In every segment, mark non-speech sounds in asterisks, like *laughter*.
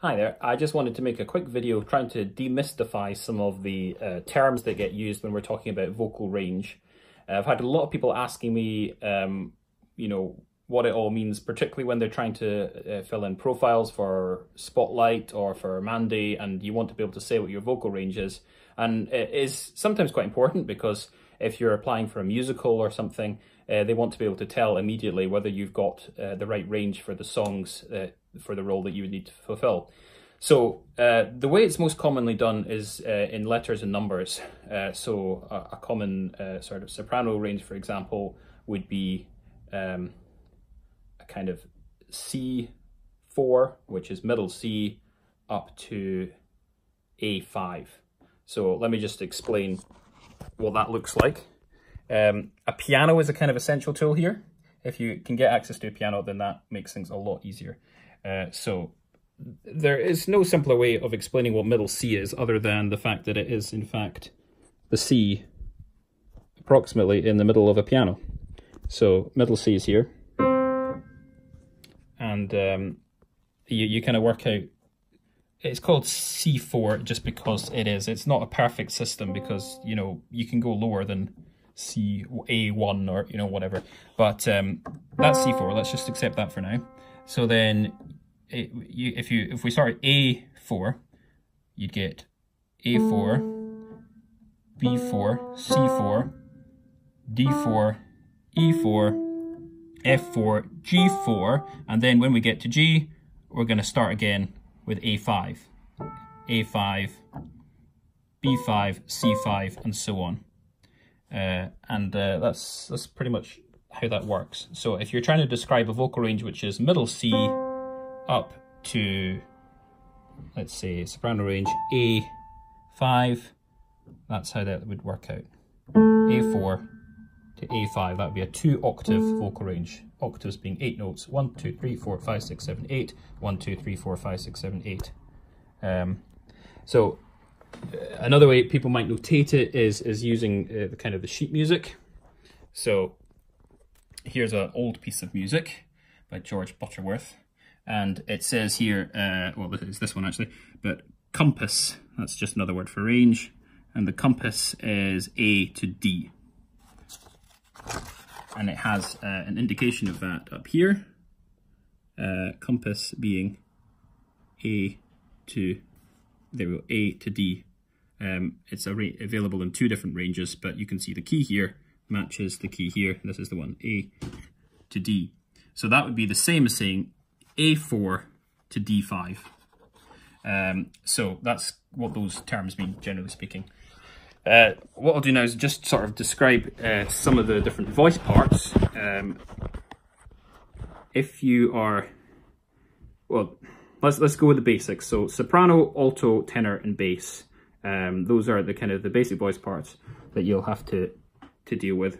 Hi there, I just wanted to make a quick video trying to demystify some of the uh, terms that get used when we're talking about vocal range. Uh, I've had a lot of people asking me, um, you know, what it all means, particularly when they're trying to uh, fill in profiles for Spotlight or for Mandy and you want to be able to say what your vocal range is. And it is sometimes quite important because if you're applying for a musical or something, uh, they want to be able to tell immediately whether you've got uh, the right range for the songs uh, for the role that you would need to fulfill. So uh, the way it's most commonly done is uh, in letters and numbers. Uh, so a, a common sort of soprano range, for example, would be um, a kind of C4, which is middle C, up to A5. So let me just explain what that looks like. Um, a piano is a kind of essential tool here. If you can get access to a piano, then that makes things a lot easier. Uh, so there is no simpler way of explaining what middle C is other than the fact that it is, in fact, the C approximately in the middle of a piano. So middle C is here. And um, you, you kind of work out it's called C4 just because it is. It's not a perfect system because, you know, you can go lower than C A1 or, you know, whatever. But um, that's C4. Let's just accept that for now. So then it, you, if you if we start A4, you'd get A4, B4, C4, D4, E4, F4, G4, and then when we get to G, we're going to start again with A5, A5, B5, C5, and so on. Uh, and uh, that's that's pretty much how that works. So if you're trying to describe a vocal range which is middle C up to, let's say, soprano range A5, that's how that would work out. A4 to A5, that would be a two octave vocal range. Octaves being eight notes, one, two, three, four, five, six, seven, eight, one, two, three, four, five, six, seven, eight. Um, so another way people might notate it is, is using uh, the kind of the sheet music. So here's an old piece of music by George Butterworth. And it says here, uh, well, it's this one actually, but compass, that's just another word for range. And the compass is A to D. And it has uh, an indication of that up here. Uh, compass being A to, there we go, A to D. Um, it's available in two different ranges, but you can see the key here matches the key here. This is the one, A to D. So that would be the same as saying A4 to D5. Um, so that's what those terms mean, generally speaking. Uh, what I'll do now is just sort of describe uh, some of the different voice parts. Um, if you are, well, let's let's go with the basics. So soprano, alto, tenor, and bass. Um, those are the kind of the basic voice parts that you'll have to to deal with.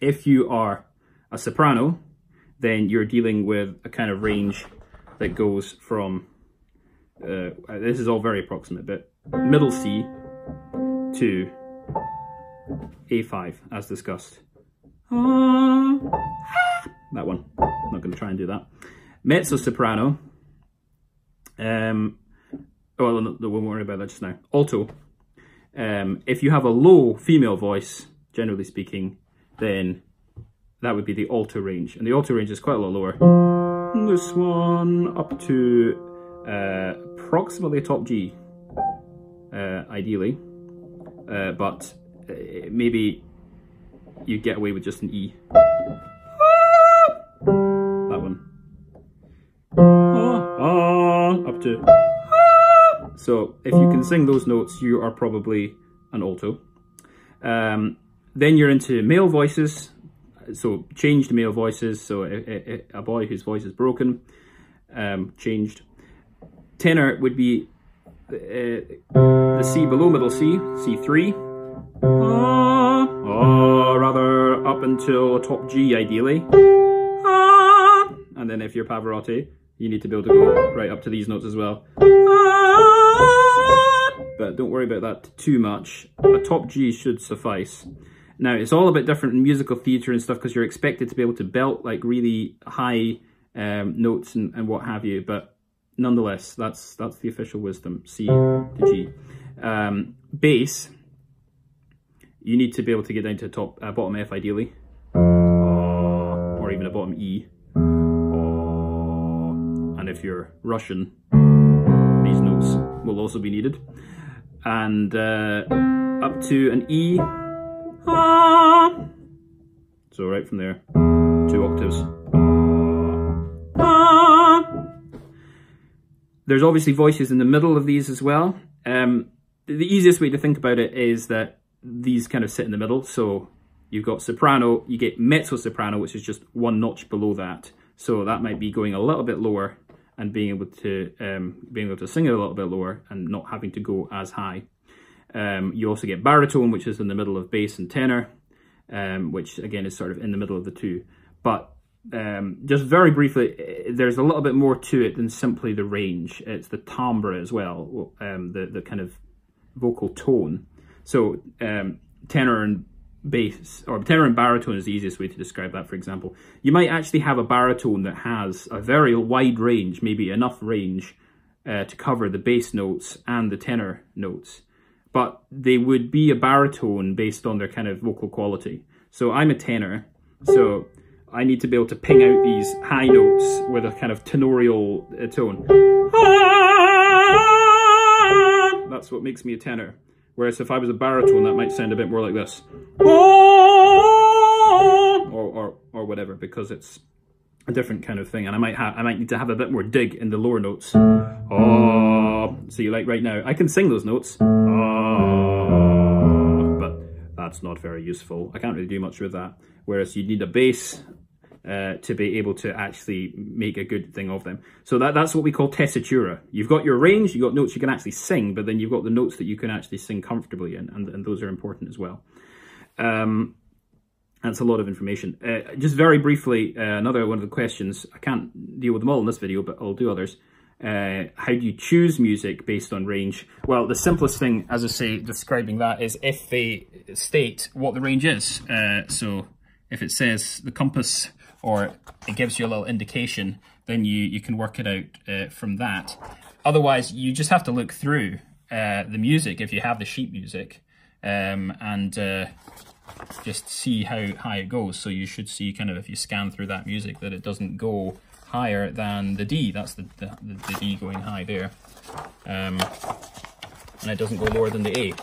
If you are a soprano, then you're dealing with a kind of range that goes from, uh, this is all very approximate, but middle C to A5 as discussed. That one, I'm not going to try and do that. Mezzo soprano, um, well, we won't worry about that just now. Alto, um, if you have a low female voice, generally speaking, then that would be the alto range. And the alto range is quite a lot lower. This one up to uh, approximately a top G, uh, ideally. Uh, but uh, maybe you get away with just an E. That one. Up to. So if you can sing those notes, you are probably an alto. Um, then you're into male voices, so changed male voices. So a, a, a boy whose voice is broken, um, changed. Tenor would be uh, the C below middle C, C3. Ah, or rather up until a top G ideally. Ah, and then if you're Pavarotti, you need to be able to go right up to these notes as well. Ah, but don't worry about that too much. A top G should suffice. Now, it's all a bit different in musical theatre and stuff because you're expected to be able to belt like really high um, notes and, and what have you. But nonetheless, that's that's the official wisdom, C to G. Um, bass, you need to be able to get down to a top, uh, bottom F ideally, or even a bottom E. And if you're Russian, these notes will also be needed. And uh, up to an E. So right from there, two octaves. There's obviously voices in the middle of these as well. Um, the easiest way to think about it is that these kind of sit in the middle. So you've got soprano, you get mezzo soprano, which is just one notch below that. So that might be going a little bit lower and being able to um, being able to sing it a little bit lower and not having to go as high. Um, you also get baritone, which is in the middle of bass and tenor, um, which again is sort of in the middle of the two. But um, just very briefly, eh, there's a little bit more to it than simply the range. It's the timbre as well, um, the, the kind of vocal tone. So um, tenor and bass, or tenor baritone is the easiest way to describe that, for example. You might actually have a baritone that has a very wide range, maybe enough range uh, to cover the bass notes and the tenor notes. But they would be a baritone based on their kind of vocal quality. So I'm a tenor, so I need to be able to ping out these high notes with a kind of tenorial uh, tone. *laughs* That's what makes me a tenor. Whereas if I was a baritone, that might sound a bit more like this. Or, or, or whatever, because it's a different kind of thing. And I might have, I might need to have a bit more dig in the lower notes. Ah, oh, see, like right now, I can sing those notes. Oh, but that's not very useful. I can't really do much with that. Whereas you need a bass uh, to be able to actually make a good thing of them. So that, that's what we call tessitura. You've got your range, you've got notes you can actually sing, but then you've got the notes that you can actually sing comfortably in, and, and those are important as well. Um, that's a lot of information. Uh, just very briefly, uh, another one of the questions, I can't deal with them all in this video, but I'll do others. Uh, how do you choose music based on range? Well, the simplest thing, as I say, describing that is if they state what the range is. Uh, so if it says the compass or it gives you a little indication, then you, you can work it out uh, from that. Otherwise, you just have to look through uh, the music if you have the sheet music um, and uh, just see how high it goes. So you should see kind of if you scan through that music that it doesn't go higher than the D. That's the, the, the D going high there. Um, and it doesn't go lower than the A.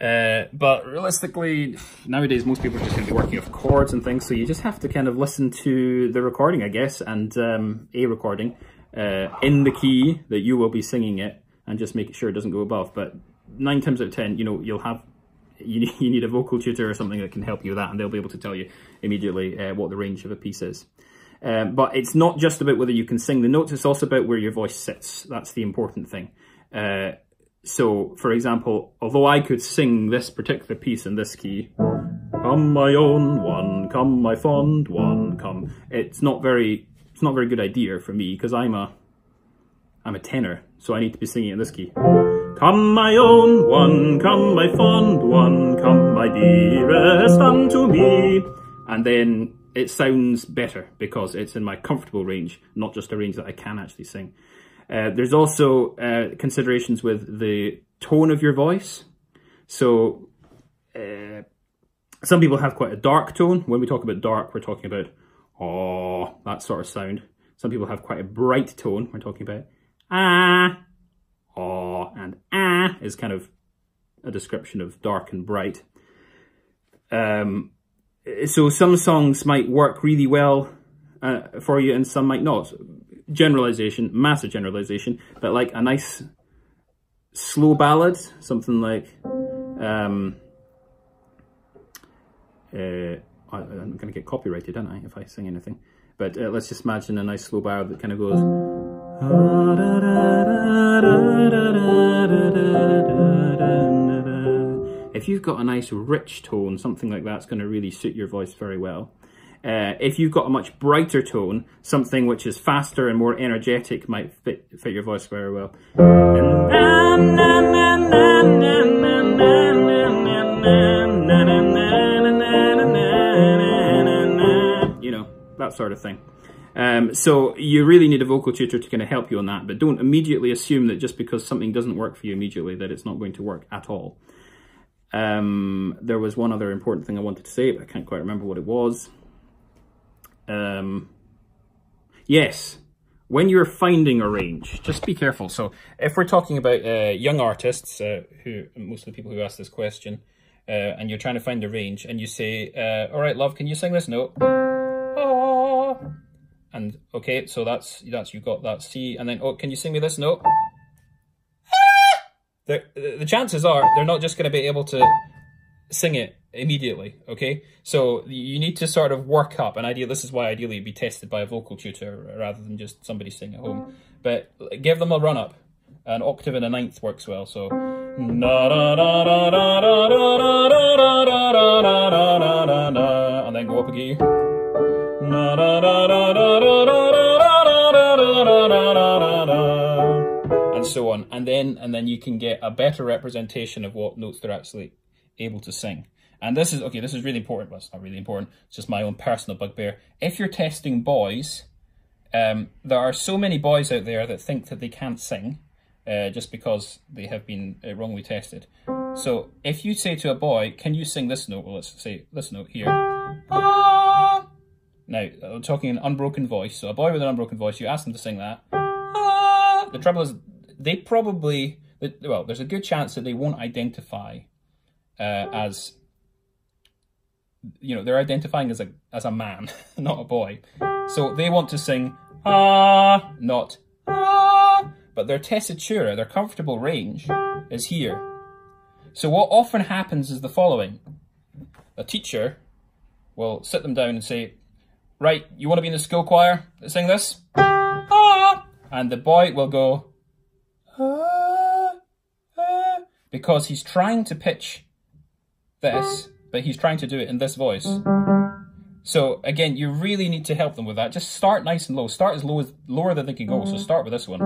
Uh, but realistically, nowadays most people are just going to be working off chords and things, so you just have to kind of listen to the recording, I guess, and um, a recording uh, in the key that you will be singing it, and just make sure it doesn't go above. But nine times out of ten, you know, you'll have you, *laughs* you need a vocal tutor or something that can help you with that, and they'll be able to tell you immediately uh, what the range of a piece is. Um, but it's not just about whether you can sing the notes, it's also about where your voice sits. That's the important thing. So, for example, although I could sing this particular piece in this key, come my own one, come my fond one, come, it's not very, it's not a very good idea for me because I'm a, I'm a tenor, so I need to be singing in this key. Come my own one, come my fond one, come my dearest unto me. And then it sounds better because it's in my comfortable range, not just a range that I can actually sing. Uh, there's also uh, considerations with the tone of your voice. So uh, some people have quite a dark tone. When we talk about dark, we're talking about, oh, that sort of sound. Some people have quite a bright tone. We're talking about, ah, oh, and ah is kind of a description of dark and bright. Um, so some songs might work really well uh, for you and some might not generalization, massive generalization, but like a nice slow ballad, something like, um, uh, I, am going to get copyrighted, aren't I, if I sing anything. But uh, let's just imagine a nice slow ballad that kind of goes... If you've got a nice rich tone, something like that's going to really suit your voice very well. Uh, if you've got a much brighter tone, something which is faster and more energetic might fit, fit your voice very well. You know, that sort of thing. Um, so you really need a vocal tutor to kind of help you on that, but don't immediately assume that just because something doesn't work for you immediately that it's not going to work at all. Um, there was one other important thing I wanted to say, but I can't quite remember what it was. Um, yes, when you're finding a range, just be careful. So if we're talking about uh, young artists, uh, who most of the people who ask this question, uh, and you're trying to find a range, and you say, uh, "All right, love, can you sing this note?" Ah. And okay, so that's that's you got that C, and then oh, can you sing me this note? The the chances are they're not just going to be able to sing it immediately, okay? So you need to sort of work up, and ideally, this is why ideally it'd be tested by a vocal tutor rather than just somebody sing at home. But give them a run up. An octave and a ninth works well, so. And then go up again. And so on. And then and then you can get a better representation of what notes they're actually able to sing. And this is, okay, this is really important. Well, it's not really important. It's just my own personal bugbear. If you're testing boys, um, there are so many boys out there that think that they can't sing uh, just because they have been uh, wrongly tested. So if you say to a boy, can you sing this note? Well, let's say this note here. *laughs* Now, I'm talking an unbroken voice. So a boy with an unbroken voice, you ask them to sing that. The trouble is, they probably, well, there's a good chance that they won't identify uh, as you know they're identifying as a as a man, *laughs* not a boy. So they want to sing ah, not ah, but their tessitura, their comfortable range, is here. So what often happens is the following: a teacher will sit them down and say, "Right, you want to be in the school choir? Let's sing this." Ah, and the boy will go ah, ah, because he's trying to pitch this, but he's trying to do it in this voice. So again, you really need to help them with that. Just start nice and low. Start as low as lower than they can go. So start with this one.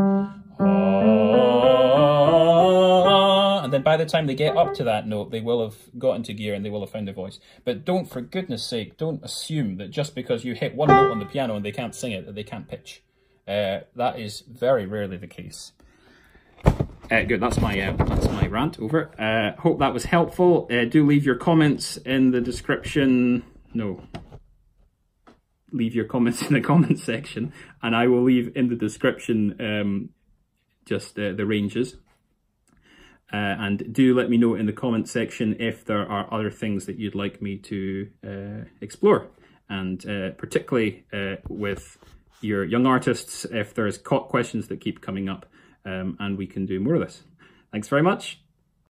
And then by the time they get up to that note, they will have got into gear and they will have found their voice. But don't, for goodness sake, don't assume that just because you hit one note on the piano and they can't sing it, that they can't pitch. Uh, that is very rarely the case. Uh, good, that's my uh, that's my rant over. Uh, hope that was helpful. Uh, do leave your comments in the description. No, leave your comments *laughs* in the comment section, and I will leave in the description um, just uh, the ranges. Uh, and do let me know in the comment section if there are other things that you'd like me to explore, and particularly with your young artists, if there's questions that keep coming up um, and we can do more of this. Thanks very much.